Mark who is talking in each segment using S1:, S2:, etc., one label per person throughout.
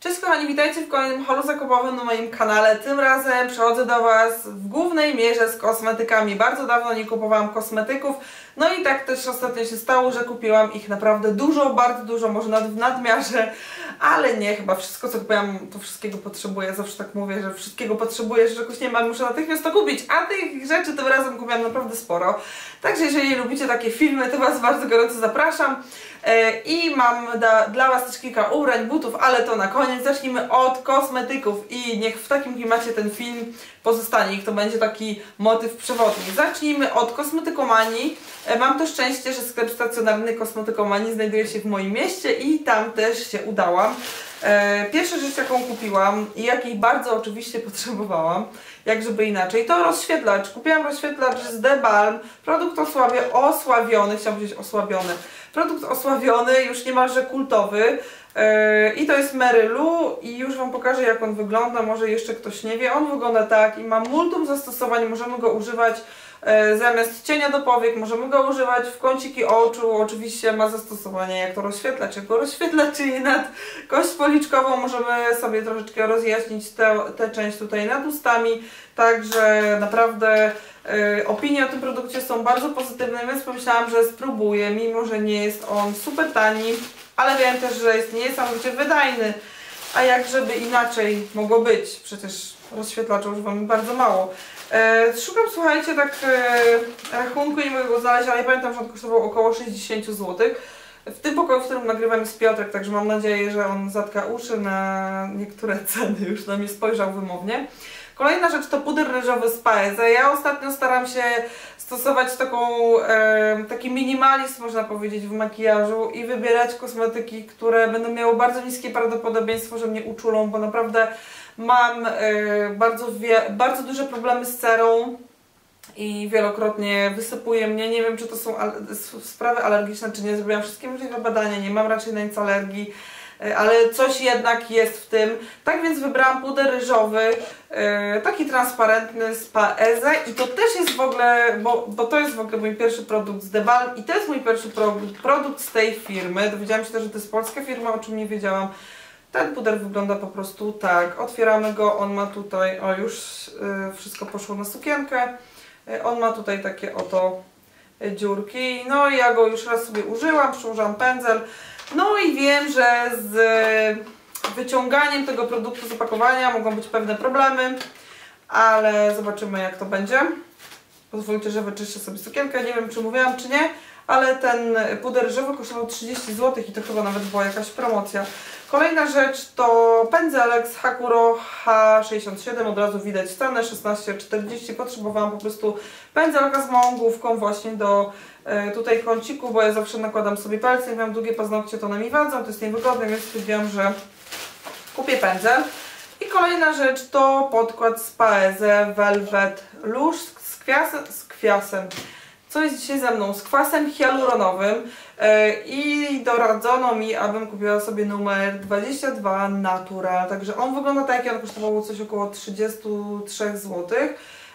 S1: Cześć kochani, witajcie w kolejnym holu zakupowym na moim kanale. Tym razem przychodzę do Was w głównej mierze z kosmetykami. Bardzo dawno nie kupowałam kosmetyków, no i tak też ostatnio się stało, że kupiłam ich naprawdę dużo, bardzo dużo, może nawet w nadmiarze, ale nie, chyba wszystko co kupiłam, to wszystkiego potrzebuję. Zawsze tak mówię, że wszystkiego potrzebuję, że czegoś nie mam, muszę natychmiast to kupić, a tych rzeczy tym razem kupiłam naprawdę sporo. Także jeżeli lubicie takie filmy, to Was bardzo gorąco zapraszam. E, I mam da, dla Was też kilka ubrań, butów, ale to na koniec. Zacznijmy od kosmetyków i niech w takim klimacie ten film pozostanie. Niech to będzie taki motyw przewodni. Zacznijmy od kosmetykomanii. E, mam to szczęście, że sklep stacjonarny kosmetykomanii znajduje się w moim mieście i tam też się udałam. E, pierwsza rzecz, jaką kupiłam i jakiej bardzo oczywiście potrzebowałam, jak żeby inaczej, to rozświetlacz. Kupiłam rozświetlacz z The Balm, produkt osłabie, osławiony, chciałam powiedzieć osłabiony. Produkt osławiony, już niemalże kultowy. Yy, I to jest Merylu i już Wam pokażę jak on wygląda, może jeszcze ktoś nie wie. On wygląda tak i ma multum zastosowań, możemy go używać zamiast cienia do powiek, możemy go używać w kąciki oczu, oczywiście ma zastosowanie jak to rozświetlacz, jako rozświetlacz, czyli nad kość policzkową możemy sobie troszeczkę rozjaśnić tę część tutaj nad ustami, także naprawdę yy, opinie o tym produkcie są bardzo pozytywne, więc pomyślałam, że spróbuję, mimo że nie jest on super tani ale wiem też, że jest niesamowicie wydajny. A jak żeby inaczej mogło być? Przecież rozświetlaczy używam bardzo mało. E, szukam, słuchajcie, tak e, rachunku, nie mogę go znaleźć, ale ja pamiętam, że on kosztował około 60 zł. W tym pokoju, w którym nagrywam jest Piotrek, także mam nadzieję, że on zatka uszy na niektóre ceny, już na mnie spojrzał wymownie. Kolejna rzecz to puder ryżowy z Paeze. Ja ostatnio staram się stosować taką, e, taki minimalizm, można powiedzieć, w makijażu i wybierać kosmetyki, które będą miały bardzo niskie prawdopodobieństwo, że mnie uczulą, bo naprawdę mam e, bardzo, bardzo duże problemy z cerą i wielokrotnie wysypuje mnie. Nie wiem, czy to są sprawy alergiczne, czy nie. Zrobiłam wszystkie możliwe badania, nie mam raczej na nic alergii. E, ale coś jednak jest w tym. Tak więc wybrałam puder ryżowy, yy, taki transparentny z Paeze i to też jest w ogóle, bo, bo to jest w ogóle mój pierwszy produkt z Debalm i to jest mój pierwszy produkt, produkt z tej firmy. Dowiedziałam się też, że to jest polska firma, o czym nie wiedziałam. Ten puder wygląda po prostu tak. Otwieramy go, on ma tutaj, o już yy, wszystko poszło na sukienkę. Yy, on ma tutaj takie oto dziurki. No i ja go już raz sobie użyłam, przyłożyłam pędzel. No i wiem, że z wyciąganiem tego produktu z opakowania mogą być pewne problemy, ale zobaczymy jak to będzie. Pozwólcie, że wyczyszczę sobie sukienkę, nie wiem czy mówiłam czy nie, ale ten puder ryżowy kosztował 30 zł i to chyba nawet była jakaś promocja. Kolejna rzecz to pędzelek z Hakuro H67, od razu widać cenę 16,40. Potrzebowałam po prostu pędzelka z małą główką właśnie do e, tutaj kąciku, bo ja zawsze nakładam sobie palce i mam długie paznokcie, to one mi wadzą, to jest niewygodne, więc stwierdziłam, że kupię pędzel. I kolejna rzecz to podkład z Paeze Velvet Lush z z kwiasem co jest dzisiaj ze mną? Z kwasem hialuronowym yy, i doradzono mi, abym kupiła sobie numer 22 Natural. Także on wygląda tak, jak on kosztował coś około 33 zł.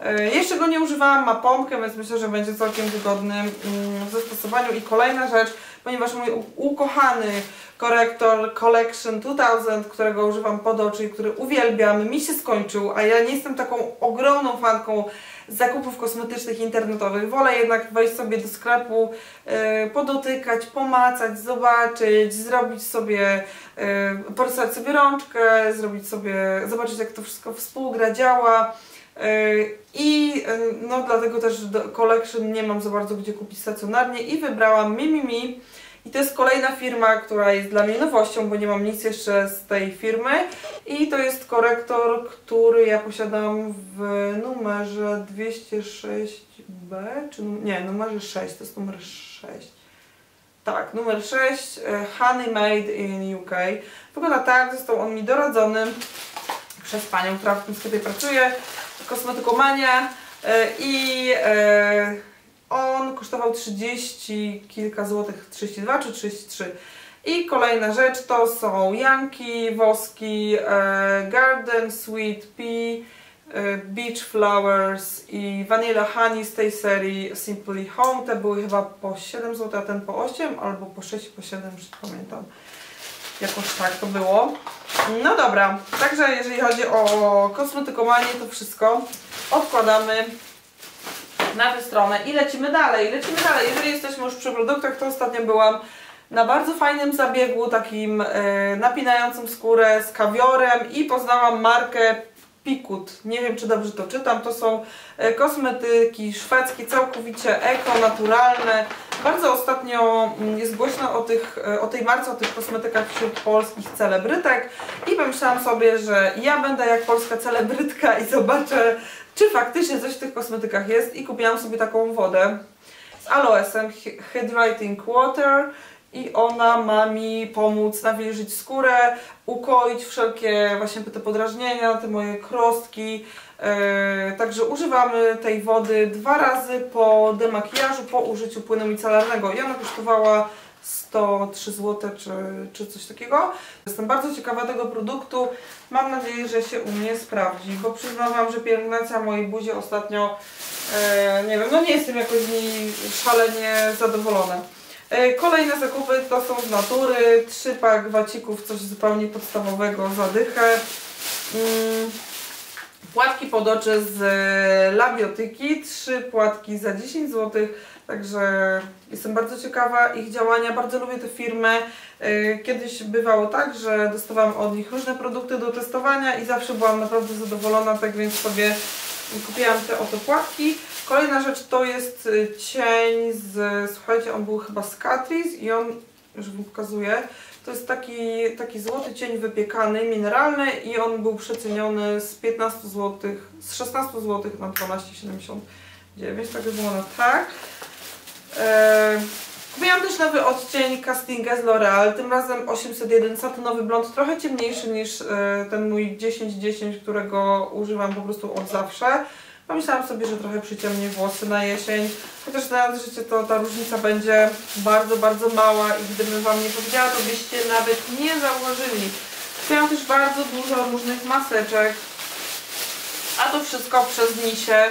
S1: Yy, jeszcze go nie używałam, ma pompkę, więc myślę, że będzie całkiem wygodny yy, w zastosowaniu. I kolejna rzecz, ponieważ mój ukochany korektor Collection 2000, którego używam pod oczy i który uwielbiam, mi się skończył, a ja nie jestem taką ogromną fanką zakupów kosmetycznych internetowych. Wolę jednak wejść sobie do sklepu, yy, podotykać, pomacać, zobaczyć, zrobić sobie, yy, porysać sobie rączkę, zrobić sobie, zobaczyć jak to wszystko współgra, działa. Yy, I no dlatego też do Collection nie mam za bardzo gdzie kupić stacjonarnie i wybrałam Mimimi. Mi, i to jest kolejna firma, która jest dla mnie nowością, bo nie mam nic jeszcze z tej firmy. I to jest korektor, który ja posiadam w numerze 206B, czy nie, numerze 6, to jest numer 6. Tak, numer 6, e, Honey Made in UK. Wygląda tak, został on mi doradzony przez panią, która w tym sklepie pracuje, kosmetykomania e, i e, on kosztował 30 kilka złotych, 32 czy 33. I kolejna rzecz to są Janki, woski, e, Garden Sweet Pea, e, Beach Flowers i Vanilla Honey z tej serii Simply Home. Te były chyba po 7 zł, a ten po 8 albo po 6, po 7, już pamiętam. Jakoś tak to było. No dobra, także jeżeli chodzi o kosmetykomanię, to wszystko odkładamy na tę stronę i lecimy dalej, lecimy dalej. Jeżeli jesteśmy już przy produktach, to ostatnio byłam na bardzo fajnym zabiegu, takim e, napinającym skórę z kawiorem i poznałam markę Pikut. Nie wiem, czy dobrze to czytam. To są e, kosmetyki szwedzkie, całkowicie eko, naturalne. Bardzo ostatnio mm, jest głośno o, tych, e, o tej marce, o tych kosmetykach wśród polskich celebrytek i pomyślałam sobie, że ja będę jak polska celebrytka i zobaczę, czy faktycznie coś w tych kosmetykach jest i kupiłam sobie taką wodę z aloesem Hydrating Water i ona ma mi pomóc nawilżyć skórę, ukoić wszelkie właśnie te podrażnienia, te moje krostki. Yy, także używamy tej wody dwa razy po demakijażu, po użyciu płynu micelarnego i ona kosztowała 103 zł czy, czy coś takiego. Jestem bardzo ciekawa tego produktu. Mam nadzieję, że się u mnie sprawdzi, bo przyznam Wam, że pielęgnacja mojej buzi ostatnio, e, nie wiem, no nie jestem jakoś z niej szalenie zadowolona. E, kolejne zakupy to są z natury, trzy pak wacików, coś zupełnie podstawowego, zadychę. Mm, płatki pod oczy z labiotyki, trzy płatki za 10 zł, także jestem bardzo ciekawa ich działania, bardzo lubię te firmy. E, kiedyś bywało tak, że dostawałam od nich różne produkty do testowania i zawsze byłam naprawdę zadowolona, tak więc sobie kupiłam te oto płatki. Kolejna rzecz to jest y, cień z, słuchajcie, on był chyba z Catrice i on, już Wam pokazuję, to jest taki, taki złoty cień wypiekany, mineralny i on był przeceniony z 15 zł, z 16 zł na 12,79, tak było na tak. Eee, kupiłam też nowy odcień castinga z L'Oreal, tym razem 801 satynowy blond, trochę ciemniejszy niż e, ten mój 1010, którego używam po prostu od zawsze. Pomyślałam sobie, że trochę przyciemnię włosy na jesień, chociaż znając życie to ta różnica będzie bardzo, bardzo mała i gdybym Wam nie powiedziała, to byście nawet nie zauważyli. Kupiłam też bardzo dużo różnych maseczek, a to wszystko przez Nisię,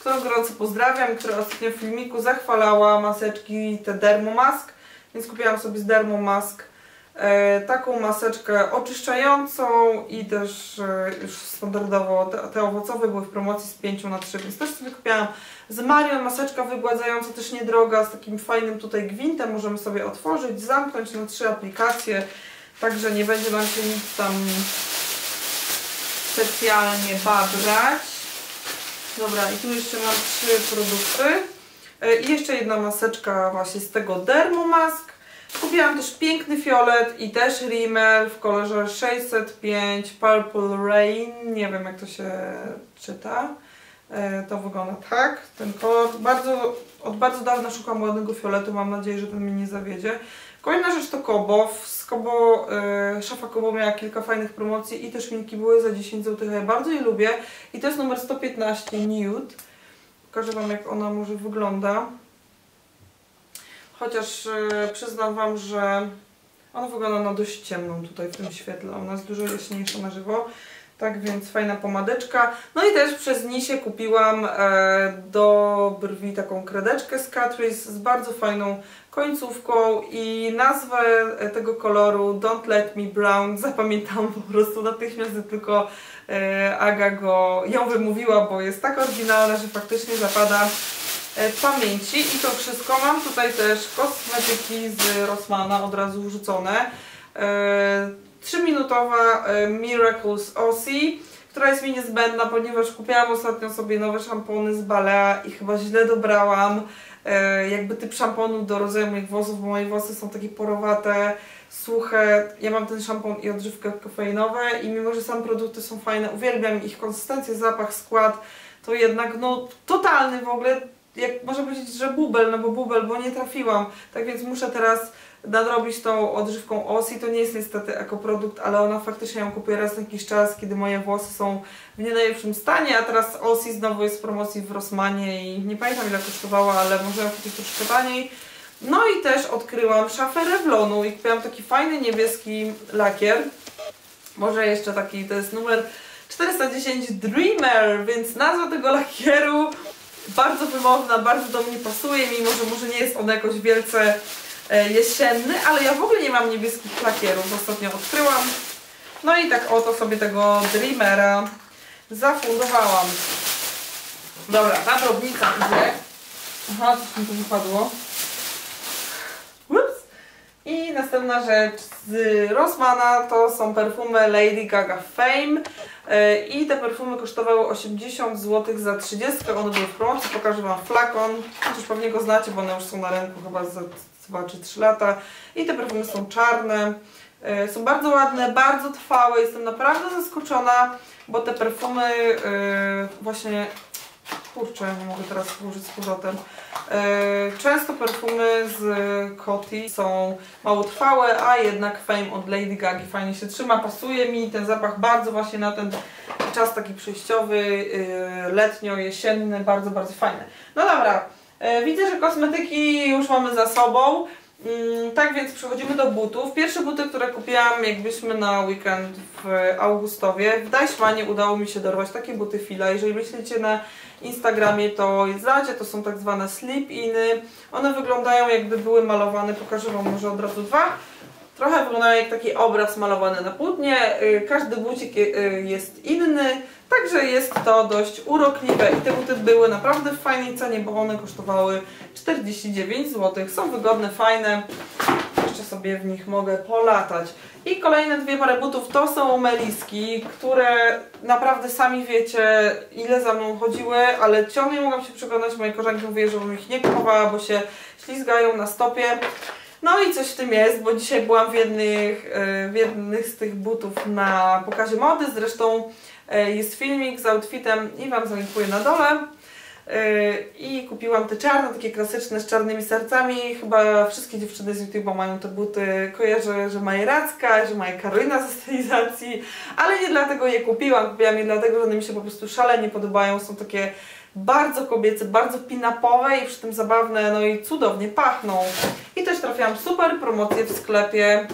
S1: którą gorąco pozdrawiam, która ostatnio w filmiku zachwalała maseczki te Dermomask, więc kupiłam sobie z Dermomask taką maseczkę oczyszczającą i też e, już standardowo te, te, owocowe były w promocji z 5 na 3, więc też sobie kupiłam z Marion maseczka wygładzająca, też niedroga, z takim fajnym tutaj gwintem, możemy sobie otworzyć, zamknąć na trzy aplikacje, także nie będzie nam się nic tam specjalnie babrać. Dobra, i tu jeszcze mam trzy produkty. E, I jeszcze jedna maseczka właśnie z tego Dermomask. Kupiłam też piękny fiolet i też Rimmel w kolorze 605 Purple Rain. Nie wiem jak to się czyta. E, to wygląda tak. Ten kolor bardzo, od bardzo dawna szukam ładnego fioletu. Mam nadzieję, że ten mnie nie zawiedzie. Kolejna rzecz to Kobo. Z Kobo, e, szafa Kobo miała kilka fajnych promocji i też minki były za 10 zł. Ja bardzo je lubię. I to jest numer 115 Nude. Pokażę Wam jak ona może wygląda. Chociaż yy, przyznam Wam, że ona wygląda na dość ciemną tutaj w tym świetle. Ona jest dużo jaśniejsza na żywo. Tak więc fajna pomadeczka. No i też przez Nisie kupiłam e, do brwi taką kredeczkę z Catrice z bardzo fajną końcówką i nazwę tego koloru Don't Let Me Brown zapamiętałam po prostu natychmiast, tylko e, Aga go ją wymówiła, bo jest tak oryginalna, że faktycznie zapada E, pamięci i to wszystko. Mam tutaj też kosmetyki z Rossmana od razu wrzucone. 3-minutowa e, e, Miracles Aussie, która jest mi niezbędna, ponieważ kupiłam ostatnio sobie nowe szampony z Balea i chyba źle dobrałam jakby typ szamponu do rodzaju moich włosów, bo moje włosy są takie porowate, suche. Ja mam ten szampon i odżywkę kofeinowe i mimo, że same produkty są fajne, uwielbiam ich konsystencję, zapach, skład, to jednak no totalny w ogóle jak można powiedzieć, że bubel, no bo bubel, bo nie trafiłam. Tak więc muszę teraz nadrobić tą odżywką Ossi. To nie jest niestety ekoprodukt, ale ona faktycznie ją kupuję raz na jakiś czas, kiedy moje włosy są w nie najlepszym stanie, a teraz Ossi znowu jest w promocji w Rossmanie i nie pamiętam ile kosztowała, ale może ją kupić troszkę taniej. No i też odkryłam szafę Revlonu i kupiłam taki fajny niebieski lakier. Może jeszcze taki, to jest numer 410 Dreamer, więc nazwa tego lakieru bardzo wymowna, bardzo do mnie pasuje, mimo że może nie jest on jakoś wielce e, jesienny, ale ja w ogóle nie mam niebieskich lakierów, ostatnio odkryłam. No i tak oto sobie tego Dreamera zafundowałam. Dobra, ta drobnica idzie. Aha, coś mi tu wypadło. I następna rzecz z Rossmana to są perfumy Lady Gaga Fame. Yy, I te perfumy kosztowały 80 zł za 30. One były w promocji. Pokażę Wam flakon. Chociaż pewnie go znacie, bo one już są na rynku chyba za 2 czy 3 lata. I te perfumy są czarne. Yy, są bardzo ładne, bardzo trwałe. Jestem naprawdę zaskoczona, bo te perfumy yy, właśnie kurczę, nie mogę teraz użyć z powrotem. Często perfumy z Coty są mało trwałe, a jednak Fame od Lady Gagi fajnie się trzyma, pasuje mi ten zapach bardzo właśnie na ten czas taki przejściowy, letnio-jesienny, bardzo, bardzo fajny. No dobra, widzę, że kosmetyki już mamy za sobą. Mm, tak więc przechodzimy do butów. Pierwsze buty, które kupiłam jakbyśmy na weekend w Augustowie. W Deichmanie udało mi się dorwać takie buty fila. Jeżeli myślicie na Instagramie, to znacie, to są tak zwane slip-iny. One wyglądają jakby były malowane, pokażę Wam może od razu dwa. Trochę wyglądają jak taki obraz malowany na płótnie. Y, każdy bucik y, jest inny, także jest to dość urokliwe i te buty były naprawdę w fajnej cenie, bo one kosztowały 49 zł. Są wygodne, fajne. Jeszcze sobie w nich mogę polatać. I kolejne dwie pary butów to są meliski, które naprawdę sami wiecie ile za mną chodziły, ale ciągle mogłam się przekonać, moje koleżanki mówiły, żebym ich nie kupowała, bo się ślizgają na stopie. No i coś w tym jest, bo dzisiaj byłam w jednych, e, w jednych z tych butów na pokazie mody, zresztą e, jest filmik z outfitem i Wam zalinkuję na dole. E, I kupiłam te czarne, takie klasyczne z czarnymi sercami. Chyba wszystkie dziewczyny z YouTube'a mają te buty. Kojarzę, że ma Racka, że ma Karolina ze stylizacji, ale nie dlatego je kupiłam. Kupiłam je dlatego, że one mi się po prostu szalenie podobają. Są takie bardzo kobiece, bardzo pinapowe i przy tym zabawne, no i cudownie pachną. I też trafiłam super promocje w sklepie,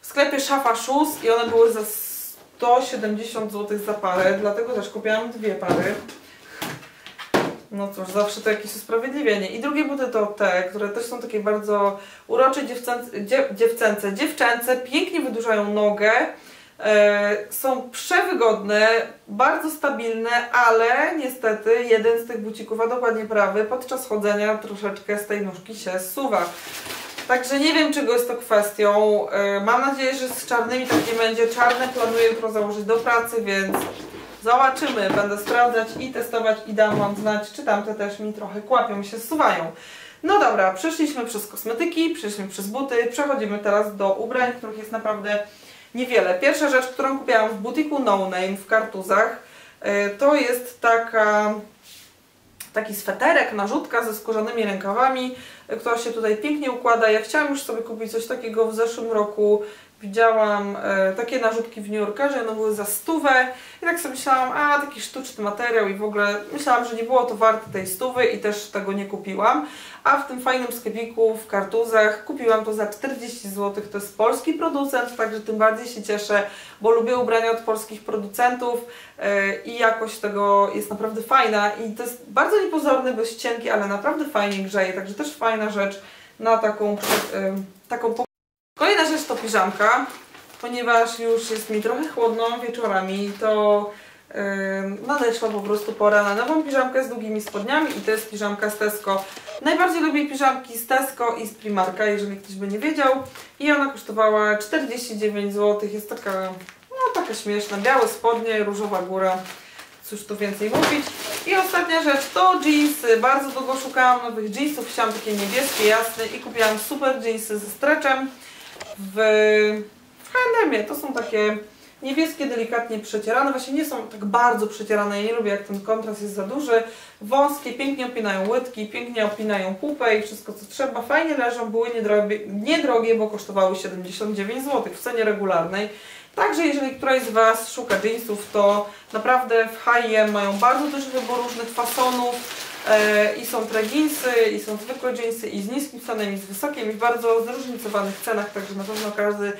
S1: w sklepie Szafa Shoes i one były za 170 zł za parę, dlatego też kupiłam dwie pary. No cóż, zawsze to jakieś usprawiedliwienie. I drugie buty to te, które też są takie bardzo urocze, dziewczęce, dziewczęce, dziewczęce pięknie wydłużają nogę, są przewygodne, bardzo stabilne, ale niestety jeden z tych bucików, a dokładnie prawy, podczas chodzenia troszeczkę z tej nóżki się zsuwa. Także nie wiem, czego jest to kwestią. E, mam nadzieję, że z czarnymi tak nie będzie. Czarne planuję jutro założyć do pracy, więc zobaczymy. Będę sprawdzać i testować i dam Wam znać, czy tamte też mi trochę kłapią, się zsuwają. No dobra, przeszliśmy przez kosmetyki, przeszliśmy przez buty, przechodzimy teraz do ubrań, których jest naprawdę niewiele. Pierwsza rzecz, którą kupiłam w butiku No Name w kartuzach, e, to jest taka, taki sweterek, narzutka ze skórzanymi rękawami, która się tutaj pięknie układa. Ja chciałam już sobie kupić coś takiego w zeszłym roku. Widziałam e, takie narzutki w New Yorkerze, one były za stówę i tak sobie myślałam, a taki sztuczny materiał i w ogóle myślałam, że nie było to warte tej stówy i też tego nie kupiłam. A w tym fajnym sklepiku w kartuzach kupiłam to za 40 zł. To jest polski producent, także tym bardziej się cieszę, bo lubię ubrania od polskich producentów yy, i jakość tego jest naprawdę fajna i to jest bardzo niepozorny, jest cienki, ale naprawdę fajnie grzeje, także też fajna rzecz na taką, yy, taką Kolejna rzecz to piżamka, ponieważ już jest mi trochę chłodno wieczorami, to yy, nadeszła po prostu pora na nową piżamkę z długimi spodniami i to jest piżamka z Tesco. Najbardziej lubię piżamki z Tesco i z Primarka, jeżeli ktoś by nie wiedział. I ona kosztowała 49 zł, jest taka, no taka śmieszna, białe spodnie, różowa góra. Cóż tu więcej mówić. I ostatnia rzecz to jeansy. Bardzo długo szukałam nowych jeansów, chciałam takie niebieskie, jasne i kupiłam super jeansy ze stretchem w, w H&M. To są takie niebieskie, delikatnie przecierane. Właśnie nie są tak bardzo przecierane. Ja nie lubię, jak ten kontrast jest za duży. Wąskie, pięknie opinają łydki, pięknie opinają pupę i wszystko co trzeba. Fajnie leżą, były niedrogie, niedrogie bo kosztowały 79 zł w cenie regularnej. Także jeżeli któraś z Was szuka jeansów, to naprawdę w H&M mają bardzo duży wybór różnych fasonów e, i są treginsy, i są zwykłe jeansy i z niskim cenem, i z wysokim, i w bardzo zróżnicowanych cenach, także na pewno każdy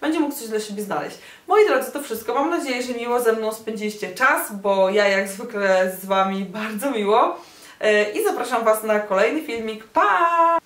S1: będzie mógł coś dla siebie znaleźć. Moi drodzy, to wszystko. Mam nadzieję, że miło ze mną spędziliście czas, bo ja jak zwykle z Wami bardzo miło. E, I zapraszam Was na kolejny filmik. Pa!